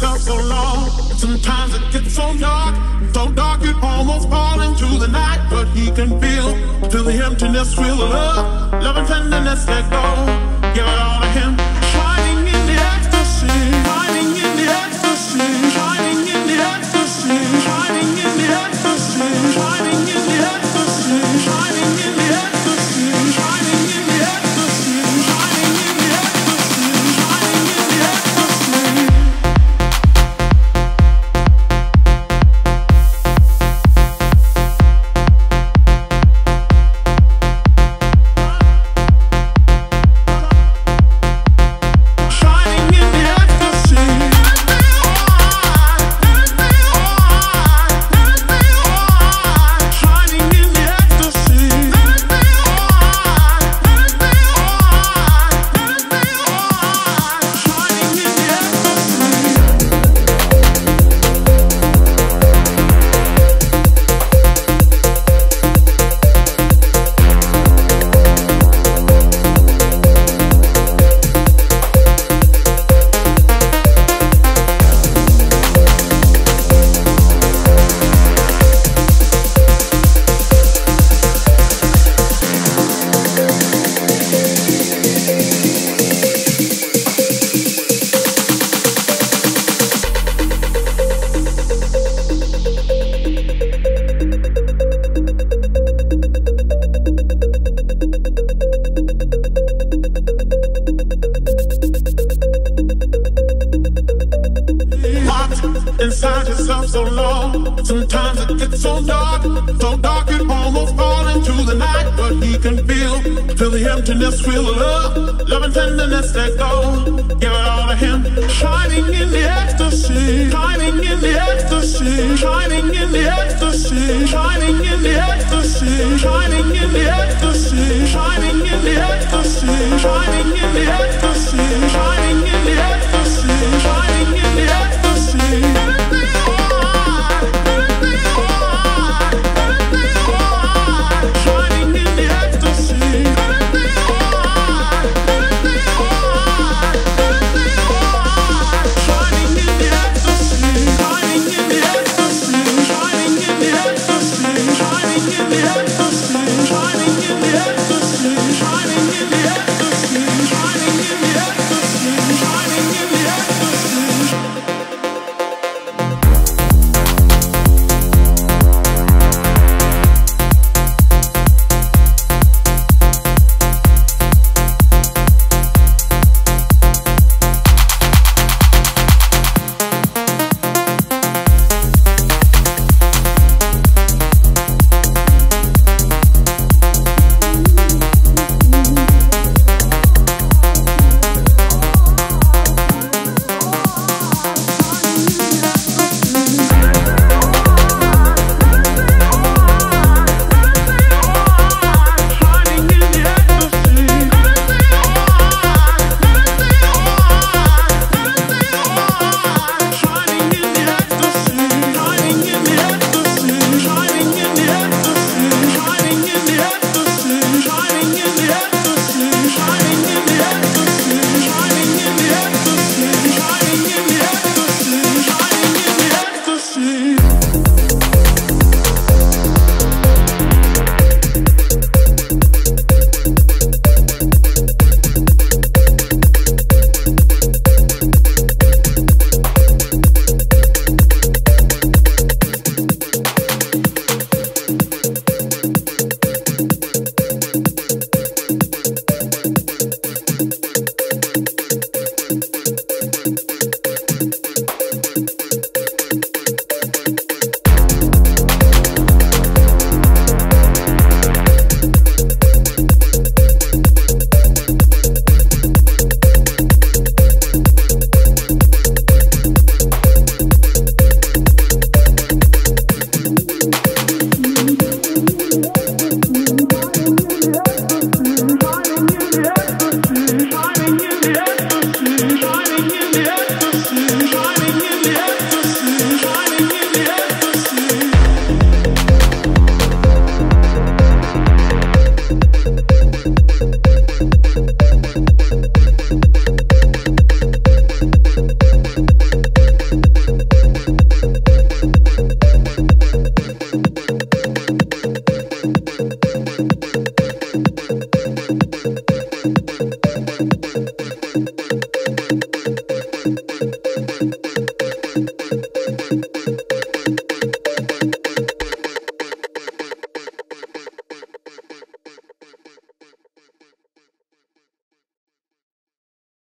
myself so long. Sometimes it gets so dark, so dark it almost falls into the night. But he can feel, feel the emptiness, feel the love, love and tenderness that go. Sometimes it gets so dark, so dark it almost falls into the night. But he can feel, feel the emptiness, feel the love, love and tenderness that go. Give it all to him, shining in the ecstasy, shining in the ecstasy, shining in the ecstasy, shining